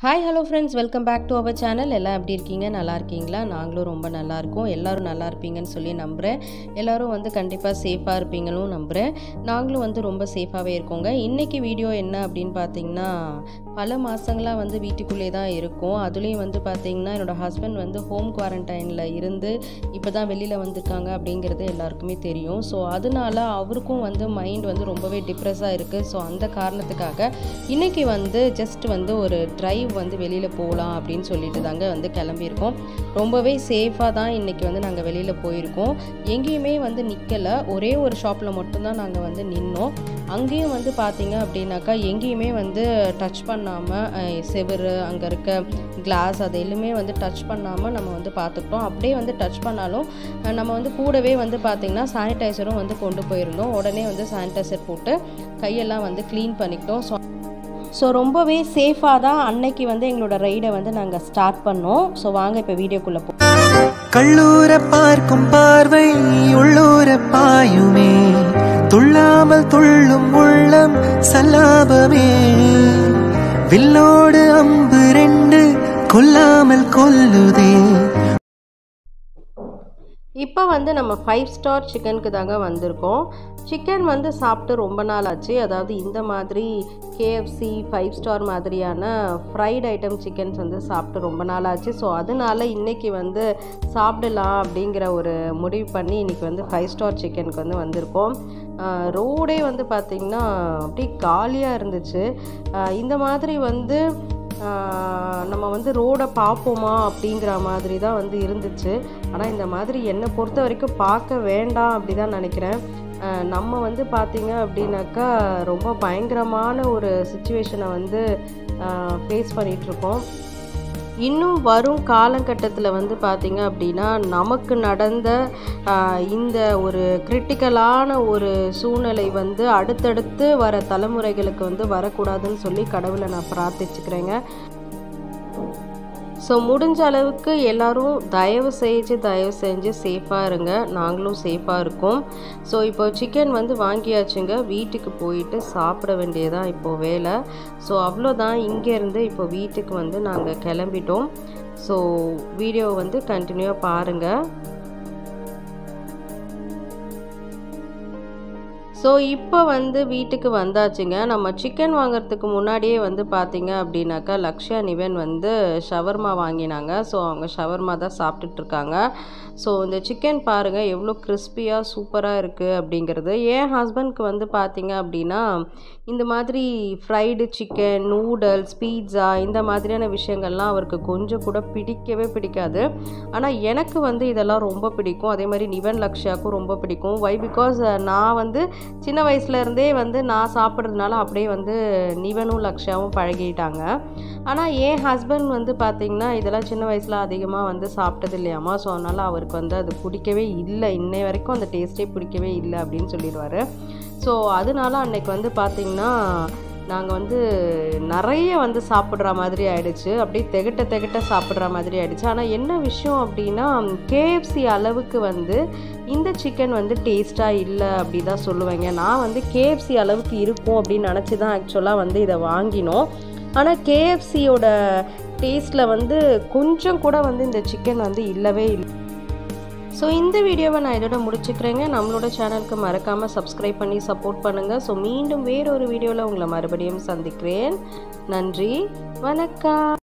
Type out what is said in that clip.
Hi hello friends welcome back to our channel எல்லாம் எப்படி இருக்கீங்க? நல்லா இருக்கீங்களா? நாங்களும் ரொம்ப நல்லா இருக்கோம். எல்லோரும் நல்லா இருப்பீங்கன்னு சொல்லி நம்புகிறேன் எல்லாரும் வந்து கண்டிப்பாக சேஃபாக இருப்பீங்களும் நம்புகிறேன் நாங்களும் வந்து ரொம்ப சேஃபாகவே இருக்கோங்க. இன்றைக்கி வீடியோ என்ன அப்படின்னு பார்த்தீங்கன்னா பல மாதங்களாக வந்து வீட்டுக்குள்ளே தான் இருக்கும். அதுலேயும் வந்து பார்த்தீங்கன்னா என்னோடய ஹஸ்பண்ட் வந்து ஹோம் குவாரண்டைனில் இருந்து இப்போ தான் வெளியில் வந்திருக்காங்க அப்படிங்கிறது எல்லாருக்குமே தெரியும். ஸோ அதனால அவருக்கும் வந்து மைண்ட் வந்து ரொம்பவே டிப்ரெஸ்ஸாக இருக்குது ஸோ அந்த காரணத்துக்காக இன்றைக்கி வந்து ஜஸ்ட் வந்து ஒரு லீவ் வந்து வெளியில் போகலாம் அப்படின்னு சொல்லிட்டு தாங்க வந்து கிளம்பியிருக்கோம். ரொம்பவே சேஃபாக தான் இன்றைக்கி வந்து நாங்கள் வெளியில் போயிருக்கோம். எங்கேயுமே வந்து நிற்கலை ஒரே ஒரு ஷாப்பில் மட்டும்தான் நாங்கள் வந்து நின்னோம். அங்கேயும் வந்து பார்த்தீங்க அப்படின்னாக்கா எங்கேயுமே வந்து டச் பண்ணாமல் செவுரு அங்கே இருக்க கிளாஸ் அது எல்லாமே வந்து டச் பண்ணாமல் நம்ம வந்து பார்த்துக்கிட்டோம் அப்படியே வந்து டச் பண்ணாலும் நம்ம வந்து கூடவே வந்து பார்த்திங்கன்னா சானிடைசரும் வந்து கொண்டு போயிருந்தோம். உடனே வந்து சானிடைசர் போட்டு கையெல்லாம் வந்து க்ளீன் பண்ணிக்கிட்டோம். ஸோ ஸோ ரொம்பவே சேஃபாக தான் அன்னைக்கு வந்து எங்களோட ரைடை வந்து நாங்கள் ஸ்டார்ட் பண்ணோம். ஸோ வாங்க இப்போ வீடியோக்குள்ளே போ கள்ளூர பார்க்கும் பார்வை உள்ளூர பாயுமே. துள்ளாமல் துள்ளும் உள்ளம் சல்லாபமே. வில்லோடு அம்பு ரெண்டு கொல்லாமல் கொல்லுதே. இப்போ வந்து நம்ம ஃபைவ் ஸ்டார் சிக்கனுக்கு தாங்க வந்திருக்கோம். சிக்கன் வந்து சாப்பிட்டு ரொம்ப நாள் ஆச்சு. அதாவது இந்த மாதிரி கேஎஃப்சி ஃபைவ் ஸ்டார் மாதிரியான ஃப்ரைட் ஐட்டம் சிக்கன்ஸ் வந்து சாப்பிட்டு ரொம்ப நாள் ஆச்சு. ஸோ அதனால இன்றைக்கி வந்து சாப்பிடலாம் அப்படிங்கிற ஒரு முடிவு பண்ணி இன்றைக்கி வந்து ஃபைவ் ஸ்டார் சிக்கனுக்கு வந்து வந்திருக்கோம். ரோடே வந்து பார்த்திங்கன்னா அப்படியே காலியாக இருந்துச்சு. இந்த மாதிரி வந்து நம்ம வந்து ரோடை பார்ப்போமா அப்படிங்கிற மாதிரி தான் வந்து இருந்துச்சு. ஆனால் இந்த மாதிரி என்னை பொறுத்த வரைக்கும் பார்க்க வேண்டாம் அப்படி தான் நினைக்கிறேன் நம்ம வந்து பார்த்திங்க அப்படின்னாக்கா ரொம்ப பயங்கரமான ஒரு சுச்சுவேஷனை வந்து ஃபேஸ் பண்ணிகிட்ருக்கோம் இன்னும் வரும் காலகட்டத்தில் வந்து பார்த்திங்க அப்படின்னா நமக்கு நடந்த இந்த ஒரு கிரிட்டிக்கலான ஒரு சூழ்நிலை வந்து அடுத்தடுத்து வர தலைமுறைகளுக்கு வந்து வரக்கூடாதுன்னு சொல்லி கடவுளை நான் பிரார்த்திச்சுக்கிறேங்க. ஸோ முடிஞ்ச அளவுக்கு எல்லோரும் தயவு செஞ்சு தயவு செஞ்சு சேஃபாக இருங்க. நாங்களும் சேஃபாக இருக்கோம். ஸோ இப்போ சிக்கன் வந்து வாங்கியாச்சுங்க. வீட்டுக்கு போயிட்டு சாப்பிட வேண்டியதான் இப்போது வேலை. ஸோ அவ்வளோதான். இங்கேருந்து இப்போ வீட்டுக்கு வந்து நாங்கள் கிளம்பிட்டோம். ஸோ வீடியோ வந்து கண்டினியூவாக பாருங்கள் ஸோ இப்போ வந்து வீட்டுக்கு வந்தாச்சுங்க. நம்ம சிக்கன் வாங்குறதுக்கு முன்னாடியே வந்து பார்த்தீங்க அப்படின்னாக்கா லக்ஷா நிவன் வந்து ஷவர்மா வாங்கினாங்க. ஸோ அவங்க ஷவர்மா தான் சாப்பிட்டுட்ருக்காங்க ஸோ இந்த சிக்கன் பாருங்கள் எவ்வளோ கிறிஸ்பியாக சூப்பராக இருக்குது அப்படிங்கிறது. என் ஹஸ்பண்ட்க்கு வந்து பார்த்தீங்க அப்படின்னா இந்த மாதிரி ஃப்ரைடு சிக்கன் நூடுல்ஸ் பீட்சா இந்த மாதிரியான விஷயங்கள்லாம் அவருக்கு கொஞ்சம் கூட பிடிக்கவே பிடிக்காது. ஆனால் எனக்கு வந்து இதெல்லாம் ரொம்ப பிடிக்கும். அதே மாதிரி நிவன் லக்ஷாக்கும் ரொம்ப பிடிக்கும். வை பிகாஸ் நான் வந்து சின்ன வயசுலேருந்தே வந்து நான் சாப்பிட்றதுனால அப்படியே வந்து நிவனும் லக்ஷாவும் பழகிட்டாங்க. ஆனால் என் ஹஸ்பண்ட் வந்து பார்த்திங்கன்னா இதெல்லாம் சின்ன வயசில் அதிகமாக வந்து சாப்பிட்டது இல்லையாமா ஸோ அதனால் அவருக்கு வந்து அது பிடிக்கவே இல்லை. இன்னை வரைக்கும் அந்த டேஸ்ட்டே பிடிக்கவே இல்லை அப்படின்னு சொல்லிடுவார். ஸோ அதனால அன்னைக்கு வந்து பார்த்திங்கன்னா நாங்கள் வந்து நிறைய வந்து சாப்பிட்ற மாதிரி ஆயிடுச்சு. அப்படியே திகட்ட திகட்ட சாப்பிட்ற மாதிரி ஆயிடுச்சு. ஆனால் என்ன விஷயம் அப்படின்னா கேஎஃப்சி அளவுக்கு வந்து இந்த சிக்கன் வந்து டேஸ்ட்டாக இல்லை அப்படி தான் சொல்லுவேங்க. நான் வந்து கேஎஃப்சி அளவுக்கு இருக்கும் அப்படின்னு நினச்சி தான் ஆக்சுவலாக வந்து இதை வாங்கினோம். ஆனால் கேஎஃப்சியோட டேஸ்ட்டில் வந்து கொஞ்சம் கூட வந்து இந்த சிக்கன் வந்து இல்லவே இல்லை. ஸோ இந்த வீடியோவை நான் இதோட முடிச்சுக்கிறேங்க. நம்மளோட சேனலுக்கு மறக்காமல் சப்ஸ்கிரைப் பண்ணி சப்போர்ட் பண்ணுங்கள் ஸோ மீண்டும் வேறொரு வீடியோவில் உங்களை மறுபடியும் சந்திக்கிறேன். நன்றி. வணக்கம்.